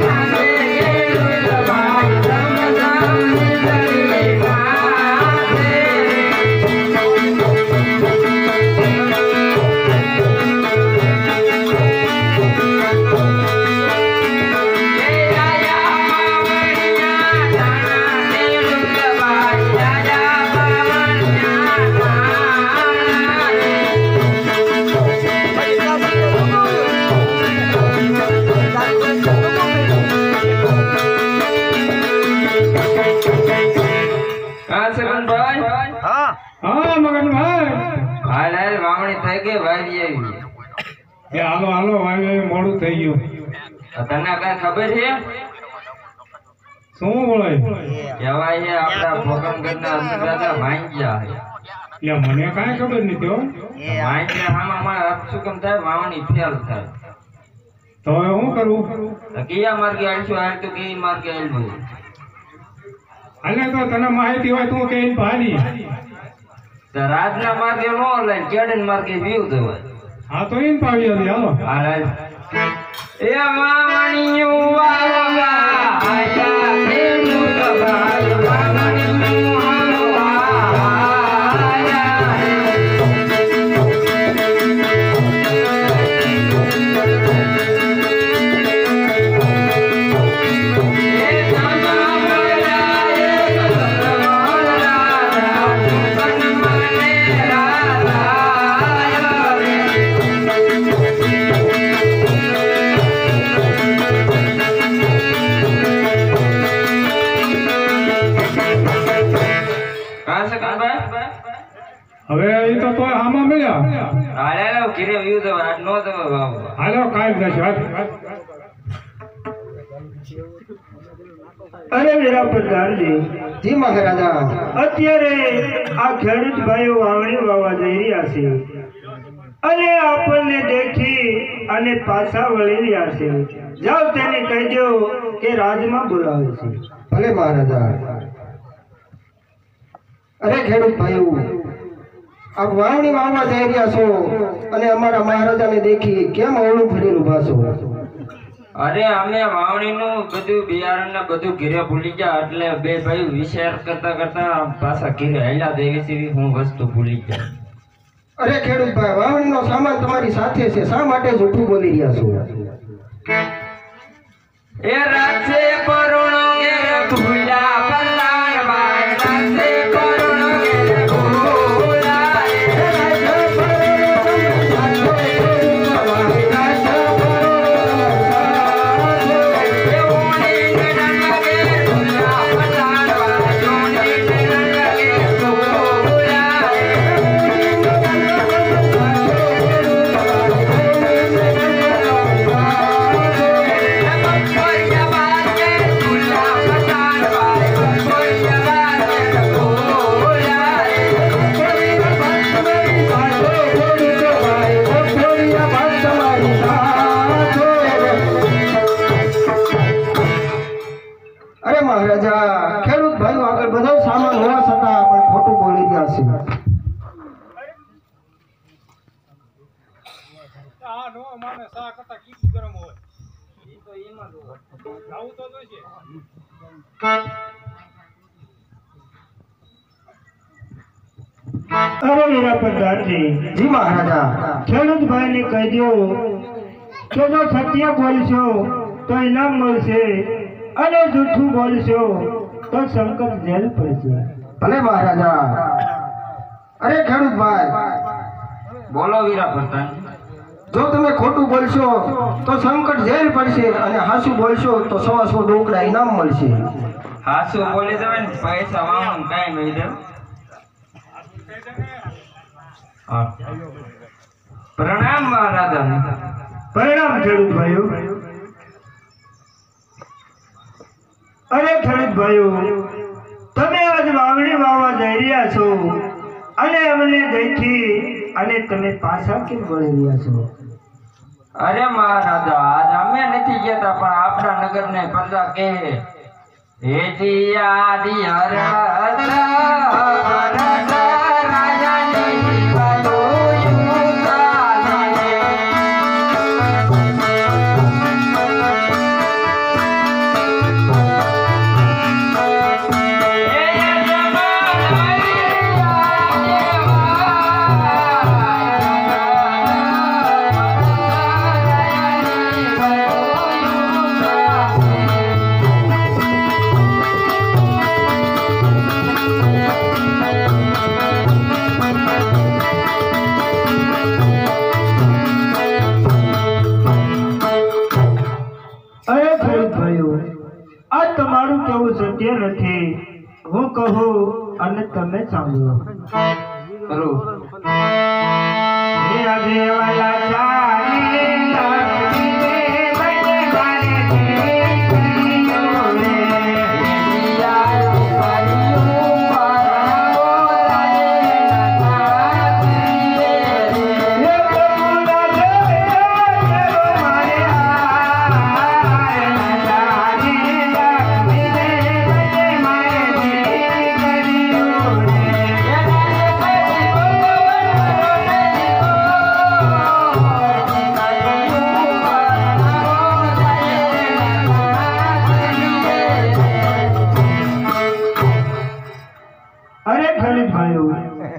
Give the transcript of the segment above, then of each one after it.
હા વાવણી થઈ ગઈ વાવી આવી એ હાલો હાલો વાંગે મોડું થઈ ગયું. તને કઈ ખબર છે? શું બોલાય કહેવાય છે આપડા ભોગમગઢના અનુરાધા માંગ્યા છે એટલે મને કાંઈ ખબર નથી હો. ભાંગ્યા આ- હામાં મારે અપસુકમ થાય વાવણી ફેલ થાય. તો હવે શું કરવું કયા માર્ગે આવીશું હાલ તો કઈ માર્ગે આવ્યું હાલે તો તને માહિતી હોય તું કે ભારી તો રાજના માર્ગે નો લઈને કેડન માર્ગે વ્યુ થવાય હા તો એમ પાવી આવી હાલ. એ મામણીયું વાળા આયા કાં છે કાનભાઈ? હવે એ તો તોય આમાં મળ્યા. હાલે હાલે ઘીરે વ્યુ તો આજ નો તો બાબુ હાલો કાઈ નથી હાથ અરે મેરા પ્રધાનજી. જી મહારાજા. અત્યારે આ ખેડૂત ભાઈઓ વાવણી વાવા જઈ રહ્યા છે. અને આપણને દેખી અને પાછા વળી રહ્યા છે. જાઓ તેને કહેજો કે રાજમાં બોલાવે છે. ભલે મહારાજા. અરે ખેડૂત ભાઈઓ આપ વાવણી વાવવા જઈ રહ્યા છો અને અમારા મહારાજાને દેખી કેમ ઓળું ફરીને ઊભા છો? અરે અમે વાવણીનું બધું બિયારણ ને બધું ઘીરે ભૂલી ગયા એટલે બે ભાઈ વિચાર કરતા કરતા પાછા ઘીરે હેલા દેવી સીવી હું વસ્તુ ભૂલી ગયા. અરે ખેડૂત ભાઈ વાવણીનો સામાન તમારી સાથે છે શા માટે જૂઠું બોલી રહ્યા છો? એ રાતે આ નો માને સા કરતા કીધી ગરમ હોય. જાવું તો જોઈશે. અરે વીરા પ્રધાનજી જી મહારાજા ખેડૂત ભાઈને કહેજો કે જો સત્ય બોલશો તો ઇનામ મળશે. અને જૂઠું બોલશો તો સંકટ જેલ પડશે. ભલે મહારાજા. અરે ખેડૂત ભાઈ બોલો વીરા પ્રધાન જો તમે ખોટું બોલશો તો સંકટ જેલ પડશે અને હાસું બોલશો તો સવાસો ડોકડા ઇનામ મળશે. હાસુ બોલી દેવાય ને પૈસા વાવણ કાંઈ નહીં દે પ્રણામ મહારાજા પરિણામ ખેડૂત ભાઈઓ. અરે ખેડૂત ભાઈઓ તમે આજ વાવણી વાવવા જઈ રહ્યા છો અને અમને દેખી અને તમે પાછા કેમ વળી રહ્યા છો? અરે મહારાજા, આજ અમે નથી ગયા પણ આપણા નગર ને પ્રજા કે હેજી આદિ હરત નથી હું કહું અને તમે સાંભળો ખરું અરે ભાઈઓ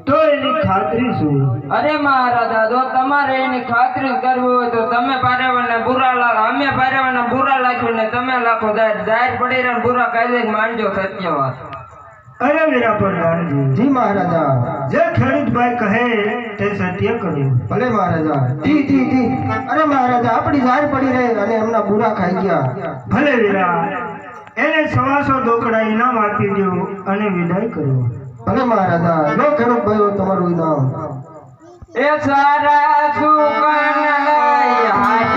તો એની ખાતરી શું અરે મહારાજા જો તમારે એની ખાતરી કરવી હોય તો તમે પારેવાના બુરા લાખ અમે પારેવાના બુરા લાખ્યું ને તમે લાખો જાહેર જાહેર પડી રહ્યા બુરા કાયદે માનજો સત્ય વાત અરે વીરા પ્રધાનજી જી મહારાજા. જે ખેડૂતભાઈ કહે તે સત્ય કર્યું. ભલે મહારાજા. જી જી જી. અરે મહારાજા આપણી જાહેર પડી રહે અને એમના બુરા ખાઈ ગયા. ભલે વીરા એને સવાસો દોકડા ઇનામ આપી દો અને વિદાય કર્યો. ભલે મહારાજા નો ખેડૂત ભાઈઓ તમારું નામ એ સારા સુકન હાજા